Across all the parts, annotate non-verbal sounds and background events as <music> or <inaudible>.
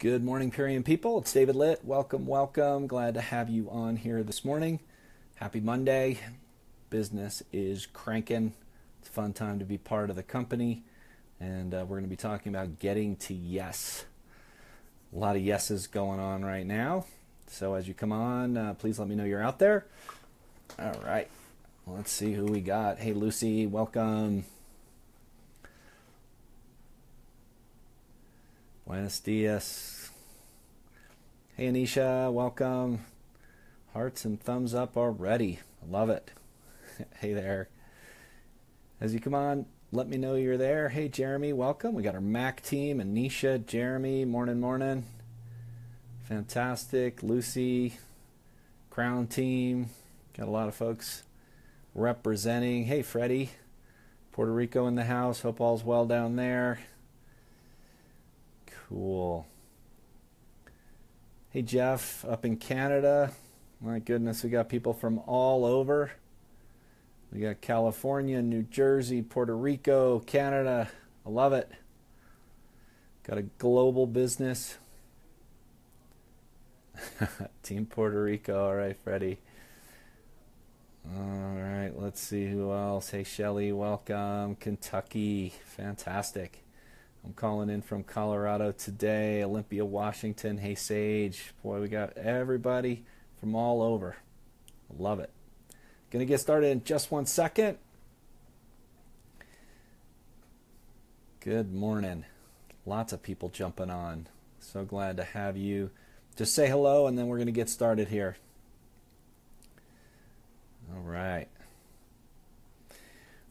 Good morning, Purium people. It's David Litt. Welcome, welcome. Glad to have you on here this morning. Happy Monday. Business is cranking. It's a fun time to be part of the company. And uh, we're going to be talking about getting to yes. A lot of yeses going on right now. So as you come on, uh, please let me know you're out there. All right. Let's see who we got. Hey, Lucy, welcome. Buenos dias. Hey, Anisha, welcome. Hearts and thumbs up already. Love it. <laughs> hey there. As you come on, let me know you're there. Hey, Jeremy, welcome. We got our Mac team, Anisha, Jeremy, morning, morning. Fantastic. Lucy, Crown team. Got a lot of folks representing. Hey, Freddie, Puerto Rico in the house. Hope all's well down there. Cool. Hey, Jeff, up in Canada. My goodness, we got people from all over. We got California, New Jersey, Puerto Rico, Canada. I love it. Got a global business. <laughs> Team Puerto Rico. All right, Freddie. All right, let's see who else. Hey, Shelly, welcome. Kentucky. Fantastic. I'm calling in from Colorado today. Olympia, Washington. Hey, Sage. Boy, we got everybody from all over. Love it. Going to get started in just one second. Good morning. Lots of people jumping on. So glad to have you. Just say hello and then we're going to get started here. All right.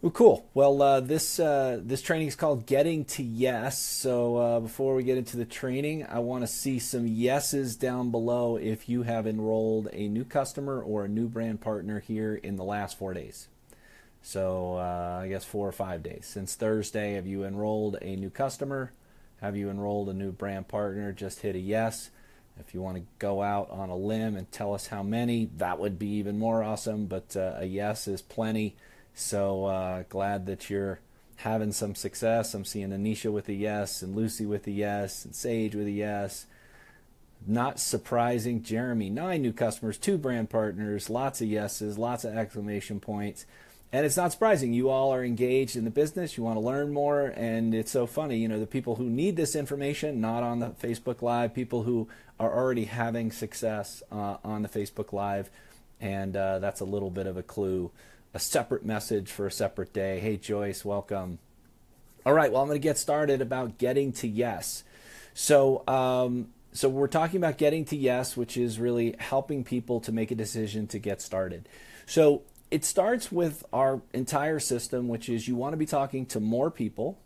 Well, cool. Well, uh, this uh, this training is called Getting to Yes. So uh, before we get into the training, I want to see some yeses down below if you have enrolled a new customer or a new brand partner here in the last four days. So uh, I guess four or five days since Thursday. Have you enrolled a new customer? Have you enrolled a new brand partner? Just hit a yes. If you want to go out on a limb and tell us how many, that would be even more awesome. But uh, a yes is plenty. So uh, glad that you're having some success. I'm seeing Anisha with a yes, and Lucy with a yes, and Sage with a yes. Not surprising, Jeremy, nine new customers, two brand partners, lots of yeses, lots of exclamation points. And it's not surprising. You all are engaged in the business. You want to learn more. And it's so funny. You know, the people who need this information, not on the Facebook Live, people who are already having success uh, on the Facebook Live. And uh, that's a little bit of a clue a separate message for a separate day. Hey, Joyce, welcome. All right, well, I'm going to get started about getting to yes. So, um, so we're talking about getting to yes, which is really helping people to make a decision to get started. So it starts with our entire system, which is you want to be talking to more people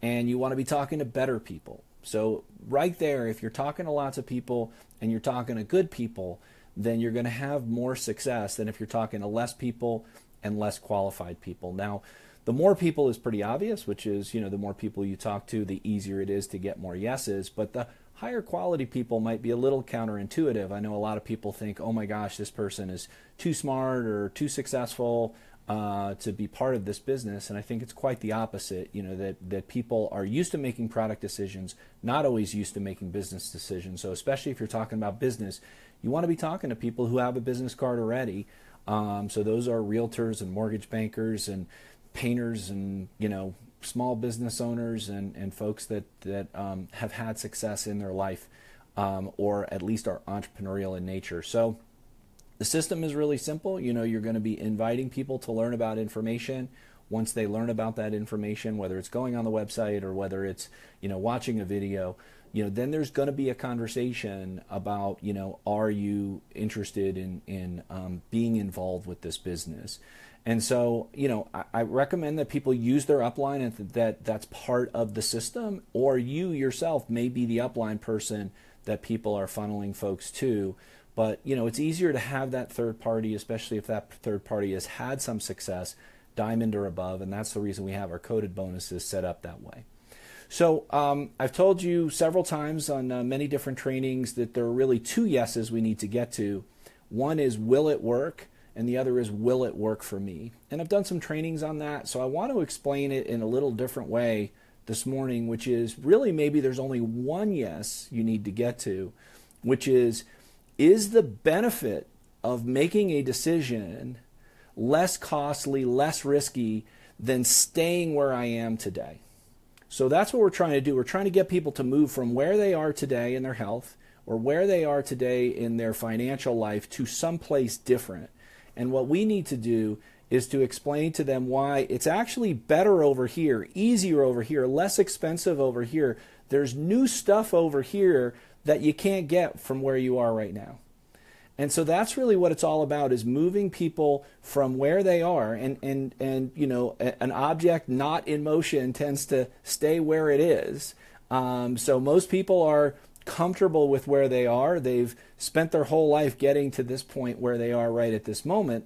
and you want to be talking to better people. So, right there, if you're talking to lots of people and you're talking to good people, then you're going to have more success than if you're talking to less people and less qualified people. Now, the more people is pretty obvious, which is, you know, the more people you talk to, the easier it is to get more yeses. But the higher quality people might be a little counterintuitive. I know a lot of people think, oh my gosh, this person is too smart or too successful uh, to be part of this business. And I think it's quite the opposite, you know, that, that people are used to making product decisions, not always used to making business decisions. So, especially if you're talking about business, you want to be talking to people who have a business card already um, so those are realtors and mortgage bankers and painters and you know small business owners and, and folks that that um, have had success in their life um, or at least are entrepreneurial in nature. So the system is really simple. You know, you're going to be inviting people to learn about information. Once they learn about that information, whether it's going on the website or whether it's you know watching a video, you know, then there's going to be a conversation about, you know, are you interested in in um, being involved with this business? And so, you know, I, I, recommend that people use their upline and that that's part of the system, or you yourself may be the upline person that people are funneling folks to. But you know, it's easier to have that third party, especially if that third party has had some success, diamond or above, and that's the reason we have our coded bonuses set up that way. So um, I've told you several times on uh, many different trainings that there are really two yeses we need to get to. One is will it work? And the other is will it work for me? And I've done some trainings on that, so I want to explain it in a little different way this morning, which is really maybe there's only one yes you need to get to, which is is the benefit of making a decision less costly, less risky than staying where I am today? So that's what we're trying to do. We're trying to get people to move from where they are today in their health or where they are today in their financial life to someplace different. And what we need to do is to explain to them why it's actually better over here, easier over here, less expensive over here. There's new stuff over here that you can't get from where you are right now. And so that's really what it's all about is moving people from where they are and and and you know an object not in motion tends to stay where it is. Um, so most people are comfortable with where they are. They've spent their whole life getting to this point where they are right at this moment.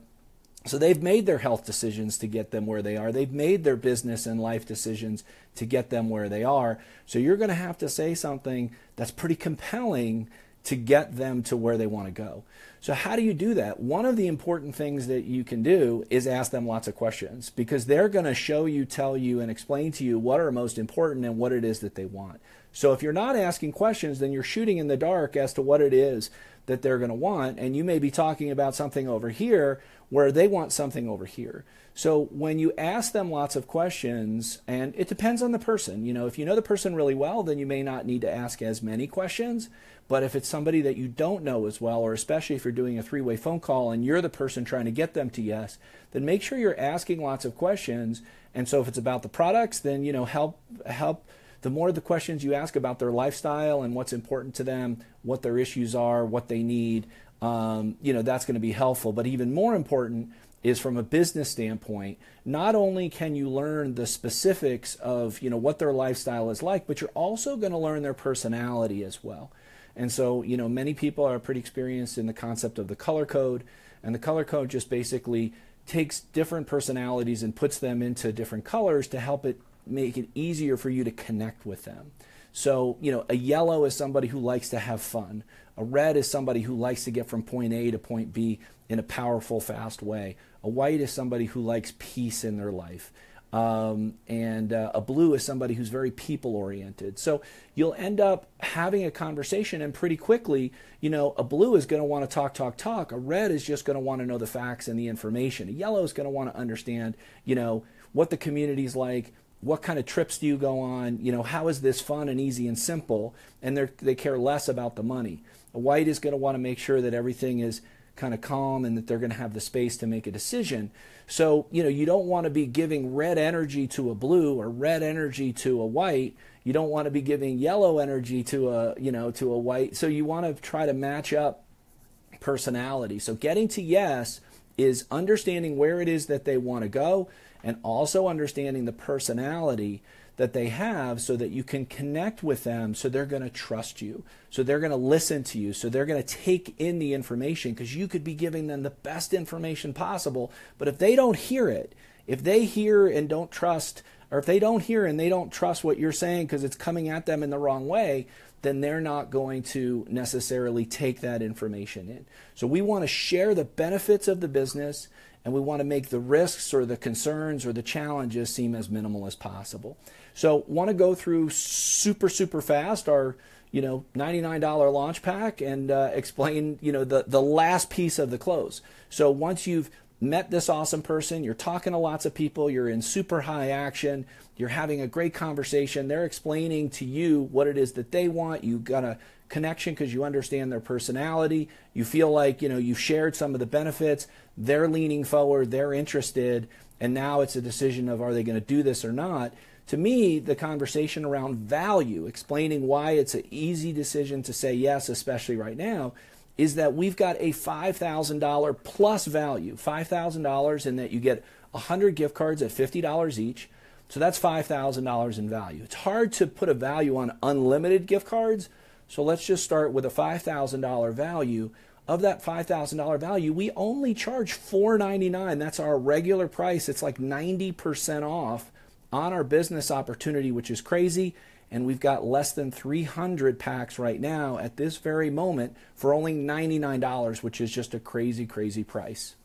So they've made their health decisions to get them where they are. They've made their business and life decisions to get them where they are. So you're going to have to say something that's pretty compelling to get them to where they want to go. So, how do you do that? One of the important things that you can do is ask them lots of questions because they're going to show you, tell you, and explain to you what are most important and what it is that they want. So, if you're not asking questions, then you're shooting in the dark as to what it is that they're going to want. And you may be talking about something over here where they want something over here. So when you ask them lots of questions, and it depends on the person, you know, if you know the person really well, then you may not need to ask as many questions. But if it's somebody that you don't know as well, or especially if you're doing a three way phone call and you're the person trying to get them to yes, then make sure you're asking lots of questions. And so if it's about the products, then, you know, help, help. The more the questions you ask about their lifestyle and what's important to them, what their issues are, what they need, um, you know, that's going to be helpful. But even more important is from a business standpoint, not only can you learn the specifics of, you know, what their lifestyle is like, but you're also going to learn their personality as well. And so, you know, many people are pretty experienced in the concept of the color code, and the color code just basically takes different personalities and puts them into different colors to help it make it easier for you to connect with them. So, you know, a yellow is somebody who likes to have fun. A red is somebody who likes to get from point A to point B in a powerful, fast way. A white is somebody who likes peace in their life. Um, and uh, a blue is somebody who's very people oriented. So you'll end up having a conversation, and pretty quickly, you know, a blue is going to want to talk, talk, talk. A red is just going to want to know the facts and the information. A yellow is going to want to understand, you know, what the community's like, what kind of trips do you go on, you know, how is this fun and easy and simple, and they care less about the money. A white is going to want to make sure that everything is kind of calm and that they're going to have the space to make a decision. So, you know, you don't want to be giving red energy to a blue or red energy to a white. You don't want to be giving yellow energy to a, you know, to a white. So you want to try to match up personality. So getting to yes is understanding where it is that they want to go and also understanding the personality that they have so that you can connect with them so they're going to trust you so they're going to listen to you so they're going to take in the information because you could be giving them the best information possible but if they don't hear it if they hear and don't trust or if they don't hear and they don't trust what you're saying because it's coming at them in the wrong way then they're not going to necessarily take that information in so we want to share the benefits of the business and we want to make the risks or the concerns or the challenges seem as minimal as possible so want to go through super super fast our you know $99 launch pack and uh, explain you know the the last piece of the close. So once you've met this awesome person, you're talking to lots of people, you're in super high action, you're having a great conversation, they're explaining to you what it is that they want, You've got a connection because you understand their personality, you feel like, you know, you've shared some of the benefits, they're leaning forward, they're interested, and now it's a decision of are they going to do this or not. To me, the conversation around value, explaining why it's an easy decision to say yes, especially right now, is that we've got a $5,000 plus value. $5,000 in that you get 100 gift cards at $50 each. So that's $5,000 in value. It's hard to put a value on unlimited gift cards. So let's just start with a $5,000 value. Of that $5,000 value, we only charge $4.99. That's our regular price. It's like 90% off on our business opportunity, which is crazy. And we've got less than 300 packs right now at this very moment for only $99, which is just a crazy, crazy price.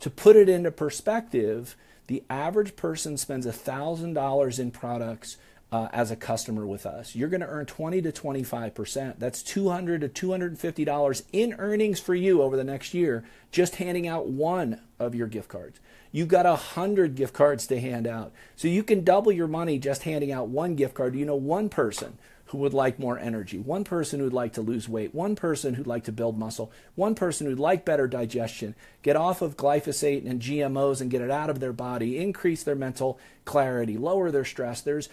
To put it into perspective, the average person spends $1,000 in products uh, as a customer with us. You're going to earn 20 to 25%. That's 200 to 250 dollars in earnings for you over the next year just handing out one of your gift cards. You've got a hundred gift cards to hand out. So you can double your money just handing out one gift card. You know, one person who would like more energy, one person who'd like to lose weight, one person who'd like to build muscle, one person who'd like better digestion, get off of glyphosate and GMOs and get it out of their body, increase their mental clarity, lower their stress. There's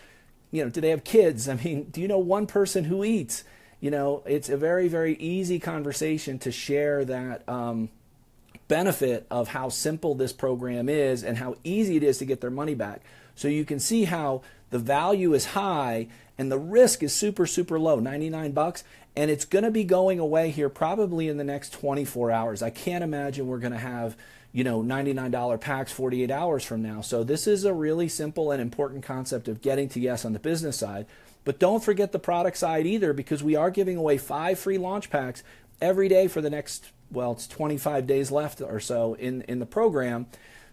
you know, do they have kids? I mean, do you know one person who eats? You know, it's a very, very easy conversation to share that um, benefit of how simple this program is and how easy it is to get their money back. So you can see how the value is high and the risk is super, super low 99 bucks. And it's going to be going away here probably in the next 24 hours. I can't imagine we're going to have you know, $99 packs 48 hours from now. So this is a really simple and important concept of getting to yes on the business side. But don't forget the product side either because we are giving away five free launch packs every day for the next, well, it's 25 days left or so in, in the program.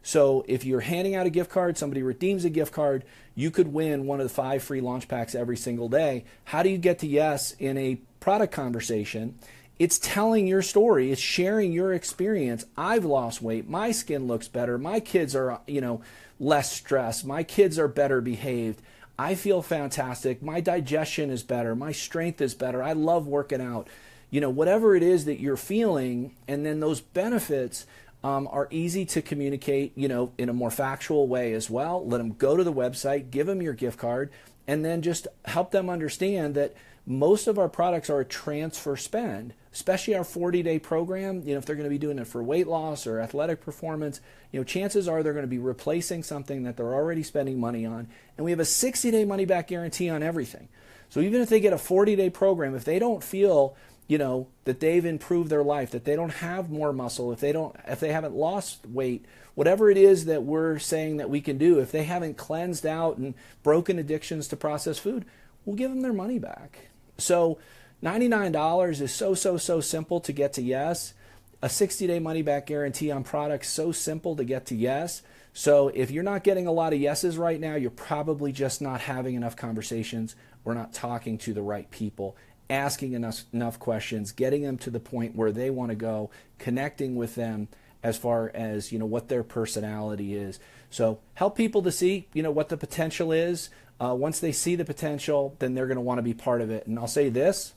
So if you're handing out a gift card, somebody redeems a gift card, you could win one of the five free launch packs every single day. How do you get to yes in a product conversation? It's telling your story. It's sharing your experience. I've lost weight. My skin looks better. My kids are, you know, less stressed. My kids are better behaved. I feel fantastic. My digestion is better. My strength is better. I love working out. You know, whatever it is that you're feeling, and then those benefits um, are easy to communicate, you know, in a more factual way as well. Let them go to the website, give them your gift card, and then just help them understand that most of our products are a transfer spend, especially our 40 day program. You know, if they're going to be doing it for weight loss or athletic performance, you know, chances are they're going to be replacing something that they're already spending money on. And we have a 60 day money back guarantee on everything. So even if they get a 40 day program, if they don't feel, you know, that they've improved their life, that they don't have more muscle, if they don't, if they haven't lost weight, whatever it is that we're saying that we can do, if they haven't cleansed out and broken addictions to processed food, we'll give them their money back. So $99 is so, so, so simple to get to yes. A 60 day money back guarantee on products, so simple to get to yes. So if you're not getting a lot of yeses right now, you're probably just not having enough conversations. We're not talking to the right people, asking enough, enough questions, getting them to the point where they want to go, connecting with them as far as you know what their personality is. So help people to see you know what the potential is. Uh, once they see the potential, then they're going to want to be part of it. And I'll say this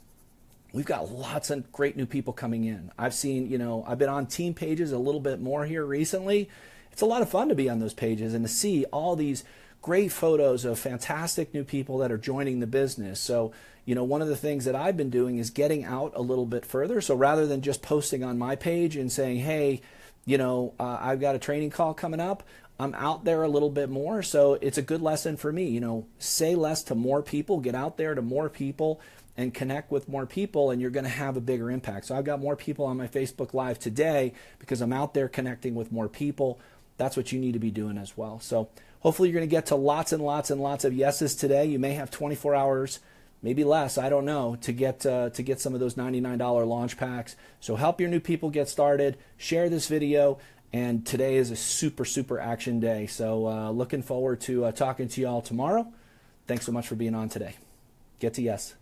we've got lots of great new people coming in. I've seen, you know, I've been on team pages a little bit more here recently. It's a lot of fun to be on those pages and to see all these great photos of fantastic new people that are joining the business. So, you know, one of the things that I've been doing is getting out a little bit further. So rather than just posting on my page and saying, hey, you know, uh, I've got a training call coming up, I'm out there a little bit more. So it's a good lesson for me. You know, say less to more people, get out there to more people and connect with more people, and you're going to have a bigger impact. So I've got more people on my Facebook Live today because I'm out there connecting with more people. That's what you need to be doing as well. So hopefully you're going to get to lots and lots and lots of yeses today. You may have 24 hours maybe less, I don't know, to get uh, to get some of those $99 launch packs. So help your new people get started. Share this video. And today is a super, super action day. So uh, looking forward to uh, talking to you all tomorrow. Thanks so much for being on today. Get to yes.